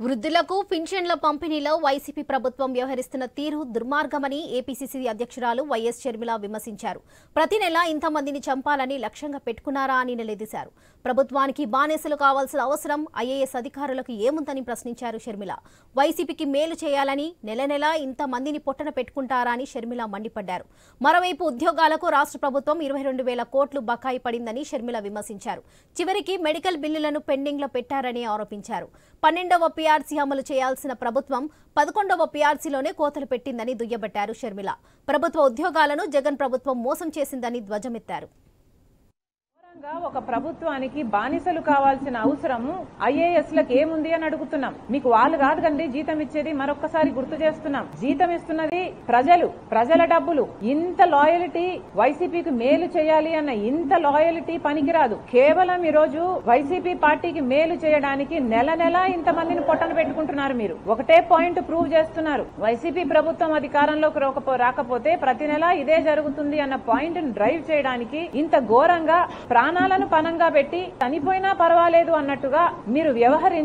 వృద్ధులకు పింఛన్ల పంపిణీలో వైసీపీ ప్రభుత్వం వ్యవహరిస్తున్న తీరు దుర్మార్గమని ఏపీసీసీ అధ్యక్షురాలు వైఎస్ షర్మిల విమర్శించారు. ప్రతి నెల ఇంతమందిని చంపాలని లక్ష్యంగా పెట్టుకున్నారా అని నిలదీశారు. ప్రభుత్వానికి బానేసలు కావాల్సిన అవసరం ఐఏఎస్ అధికారులకు ఏముందని ప్రశ్నించారు షర్మిల. వైసీపీకి మేలు చేయాలని నెల నెలా ఇంతమందిని పొట్టన పెట్టుకుంటారా అని షర్మిల మండిపడ్డారు. మరోవైపు ఉద్యోగాలకు రాష్ట్ర ప్రభుత్వం ఇరవై రెండు వేల కోట్లు బకాయి పడిందని షర్మిల విమర్శించారు. చివరికి మెడికల్ బిల్లులను పెండింగ్లో పెట్టారని ఆరోపించారు. పన్నెండవ పీఆర్సీ అమలు చేయాల్సిన ప్రభుత్వం పదకొండవ పీఆర్సీలోనే కోతలు పెట్టిందని దుయ్యబట్టారు షర్మిల. ప్రభుత్వ ఉద్యోగాలను జగన్ ప్రభుత్వం మోసం చేసిందని ధ్వజమెత్తారు. ఒక ప్రభుత్వానికి బానిసలు కావాల్సిన అవసరము ఐఏఎస్లకు ఏముంది అని అడుగుతున్నాం. మీకు వాళ్ళు కాదు కండి జీతం ఇచ్చేది మరొకసారి గుర్తు చేస్తున్నాం. జీతం ఇస్తున్నది ప్రజలు ప్రజల డబ్బులు. ఇంత లాయలిటీ వైసీపీకి మేలు చేయాలి అన్న ఇంత లాయలిటీ పనికిరాదు. కేవలం ఈ రోజు వైసీపీ పార్టీకి మేలు చేయడానికి నెల నెల ఇంతమందిని పొట్టన పెట్టుకుంటున్నారు మీరు. ఒకటే పాయింట్ ప్రూవ్ చేస్తున్నారు. వైసీపీ ప్రభుత్వం అధికారంలోకి రాకపో- రాకపోతే ప్రతి నెల ఇదే జరుగుతుంది అన్న పాయింట్ డ్రైవ్ చేయడానికి ఇంత ఘోరంగా ప్రాణాలను పనంగా పెట్టి చనిపోయినా పర్వాలేదు అన్నట్టుగా మీరు వ్యవహరించి